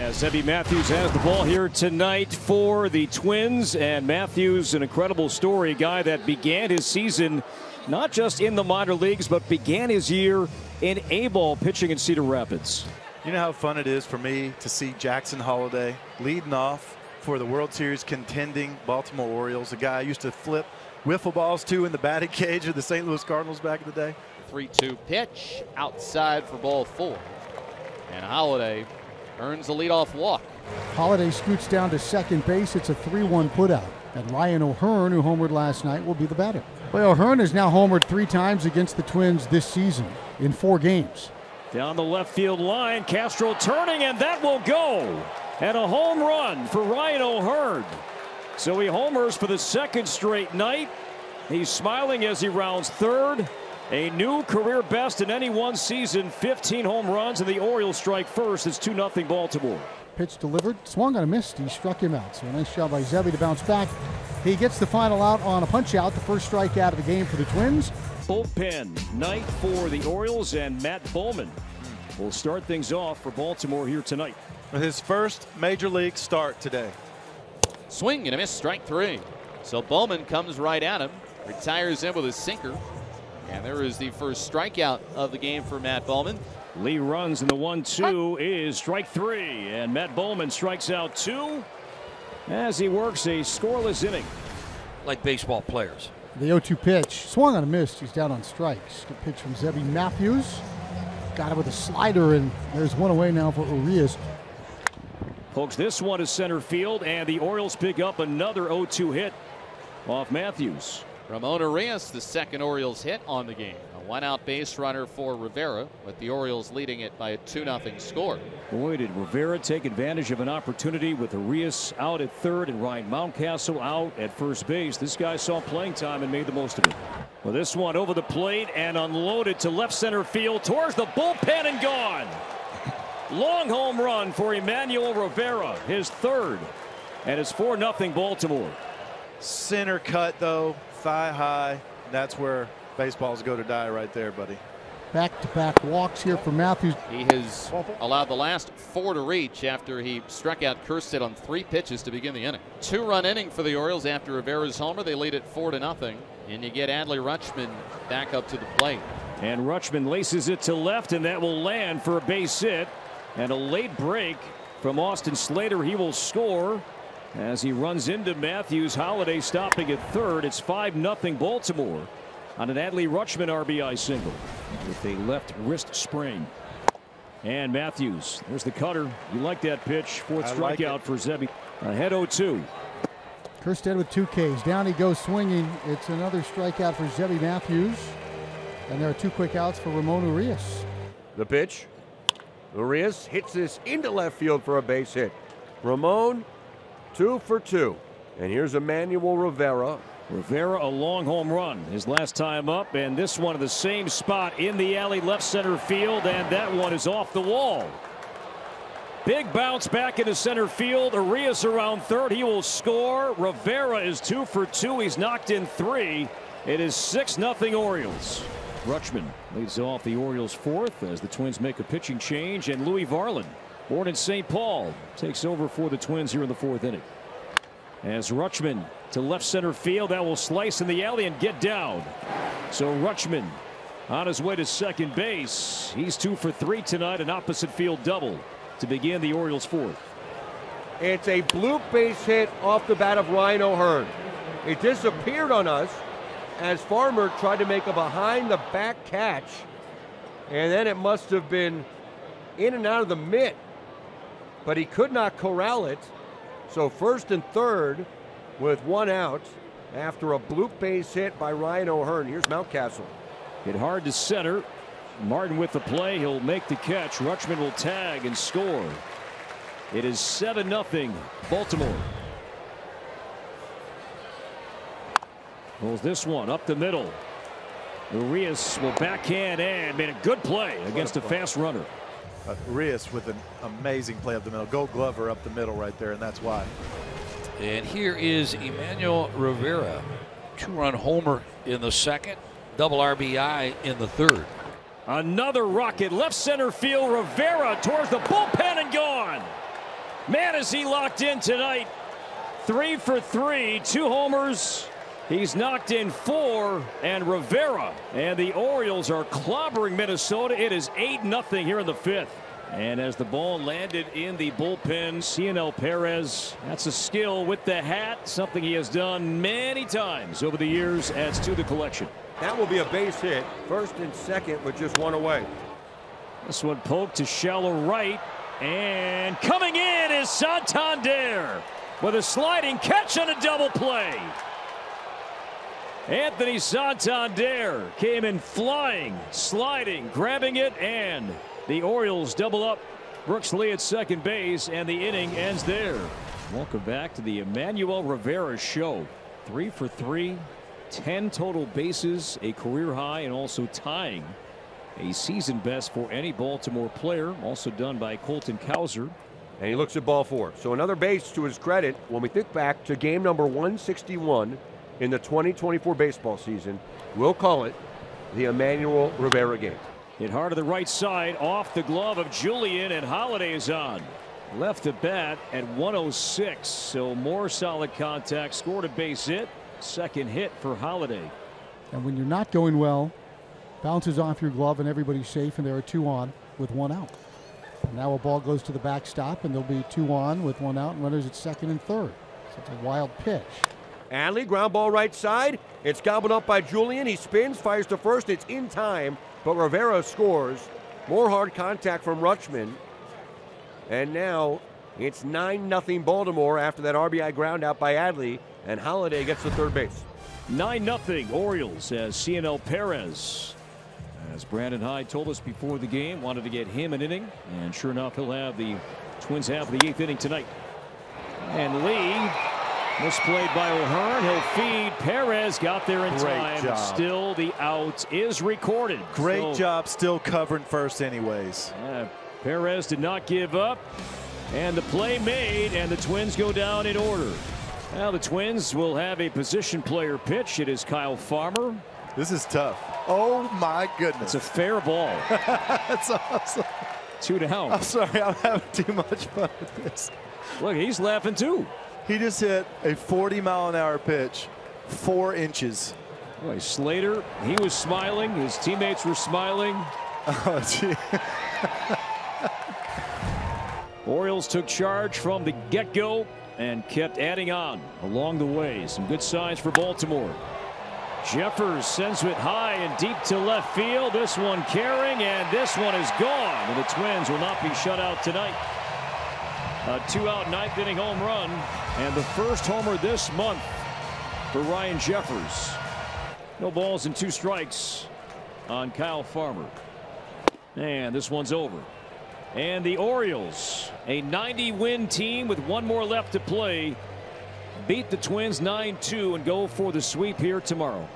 As Zebby Matthews has the ball here tonight for the Twins. And Matthews, an incredible story, a guy that began his season not just in the minor leagues, but began his year in A ball pitching in Cedar Rapids. You know how fun it is for me to see Jackson Holliday leading off for the World Series contending Baltimore Orioles, a guy I used to flip wiffle balls to in the batting cage of the St. Louis Cardinals back in the day. 3 2 pitch outside for ball four. And Holliday earns the leadoff walk. Holliday scoots down to second base. It's a 3 1 putout. And Ryan O'Hearn, who homered last night, will be the batter. Well, O'Hearn has now homered three times against the Twins this season in four games. Down the left field line, Castro turning, and that will go. And a home run for Ryan O'Hearn. So he homers for the second straight night. He's smiling as he rounds third. A new career best in any one season, 15 home runs, and the Orioles strike first. It's 2 0 Baltimore. Pitch delivered, swung on a miss. He struck him out. So a nice job by Zebby to bounce back. He gets the final out on a punch out, the first strikeout of the game for the Twins. Bullpen night for the Orioles, and Matt Bowman will start things off for Baltimore here tonight. With his first major league start today. Swing and a miss, strike three. So Bowman comes right at him, retires in with a sinker. And there is the first strikeout of the game for Matt Bowman. Lee runs, and the one two is strike three. And Matt Bowman strikes out two as he works a scoreless inning. Like baseball players. The 0 2 pitch swung on a miss. He's down on strikes. Good pitch from Zebby Matthews. Got it with a slider, and there's one away now for Urias. Folks, this one is center field, and the Orioles pick up another 0 2 hit off Matthews. Ramon Urias, the second Orioles hit on the game. A one out base runner for Rivera, with the Orioles leading it by a 2 0 score. Boy, did Rivera take advantage of an opportunity with Urias out at third and Ryan Mountcastle out at first base. This guy saw playing time and made the most of it. Well, this one over the plate and unloaded to left center field towards the bullpen and gone. Long home run for Emmanuel Rivera, his third, and it's 4 0 Baltimore. Center cut, though, thigh high. That's where baseballs go to die right there, buddy. Back to back walks here for Matthews. He has allowed the last four to reach after he struck out Kjerstad on three pitches to begin the inning. Two run inning for the Orioles after Rivera's homer. They lead it four to nothing. And you get Adley Rutschman back up to the plate. And Rutschman laces it to left, and that will land for a base hit. And a late break from Austin Slater. He will score as he runs into Matthews. Holliday stopping at third. It's 5 0 Baltimore on an Adley Rutschman RBI single with a left wrist sprain. And Matthews, there's the cutter. You like that pitch. Fourth I like strikeout it. for Zebby. Ahead 0 2. Kjerstad with two Ks. Down he goes swinging. It's another strikeout for Zebby Matthews. And there are two quick outs for Ramon Urias. The pitch. Urias hits this into left field for a base hit. Ramon, two for two. And here's Emmanuel Rivera. Rivera, a long home run his last time up, and this one in the same spot in the alley, left center field, and that one is off the wall. Big bounce back into center field. Urias around third. He will score. Rivera is two for two. He's knocked in three. It is 6 nothing Orioles. Rutschman leads off the Orioles fourth as the Twins make a pitching change, and Louie Varland, born in St. Paul, takes over for the Twins here in the fourth inning. As Rutschman to left center field, that will slice in the alley and get down. So Rutschman on his way to second base. He's two for three tonight, an opposite field double to begin the Orioles fourth. It's a bloop base hit off the bat of Ryan O'Hearn. It disappeared on us as Farmer tried to make a behind the back catch. And then it must have been in and out of the mitt. But he could not corral it. So first and third with one out after a bloop base hit by Ryan O'Hearn. Here's Mountcastle. Hit hard to center. Martin with the play. He'll make the catch. Rutschman will tag and score. It is 7 0 Baltimore. Pulls this one up the middle. Urias will backhand and made a good play against a fast runner. Uh, Urias with an amazing play up the middle. Gold Glover up the middle right there, and that's why. And here is Emmanuel Rivera. Two run homer in the second, double RBI in the third. Another rocket left center field. Rivera towards the bullpen and gone. Man, is he locked in tonight. Three for three, two homers. He's knocked in four, and Rivera and the Orioles are clobbering Minnesota. It is 8 0 here in the fifth. And as the ball landed in the bullpen, Cionel Perez, that's a skill with the hat, something he has done many times over the years, adds to the collection. That will be a base hit. First and second with just one away. This one poked to shallow right. And coming in is Santander with a sliding catch on a double play. Anthony Santander came in flying, sliding, grabbing it, and the Orioles double up Brooks Lee at second base, and the inning ends there. Welcome back to the Emmanuel Rivera Show. Three for three, 10 total bases, a career high, and also tying a season best for any Baltimore player. Also done by Colton Cowser. And he looks at ball four. So another base to his credit when we think back to game number 161 in the 2024 baseball season. We'll call it the Emmanuel Rivera game. Hit hard to the right side off the glove of Julien, and Holliday is on. Left the bat at 106 so more solid contact scored a base hit second hit for Holliday. And when you're not going well bounces off your glove and everybody's safe and there are two on with one out. Now a ball goes to the backstop and there'll be two on with one out and runners at second and third. So it's a wild pitch. Adley ground ball right side. It's gobbled up by Julien. He spins, fires to first. It's in time, but Rivera scores. More hard contact from Rutschman. And now it's 9 0 Baltimore after that RBI ground out by Adley, and Holliday gets to third base. 9 0 Orioles as Cionel Perez. As Brandon Hyde told us before the game, wanted to get him an inning, and sure enough, he'll have the Twins half of the eighth inning tonight. And Lee misplayed by O'Hearn. He'll feed. Perez got there in Great time. job. Still, the out is recorded. Great job still covering first anyways. Yeah, Perez did not give up. And the play made, and the Twins go down in order. Now the Twins will have a position player pitch. It is Kyle Farmer. This is tough. Oh my goodness. It's a fair ball. That's awesome. Two down. I'm sorry, I'm having too much fun with this. Look, he's laughing too. He just hit a 40 mile an hour pitch, four inches. Boy, Slater, he was smiling. His teammates were smiling. Oh, gee. Orioles took charge from the get-go and kept adding on along the way. Some good signs for Baltimore. Jeffers sends it high and deep to left field. This one carrying, and this one is gone. And the Twins will not be shut out tonight. A two-out ninth inning home run, and the first homer this month for Ryan Jeffers. No balls and two strikes on Kyle Farmer. And this one's over. And the Orioles, a 90 win team with one more left to play, beat the Twins 9 2 and go for the sweep here tomorrow.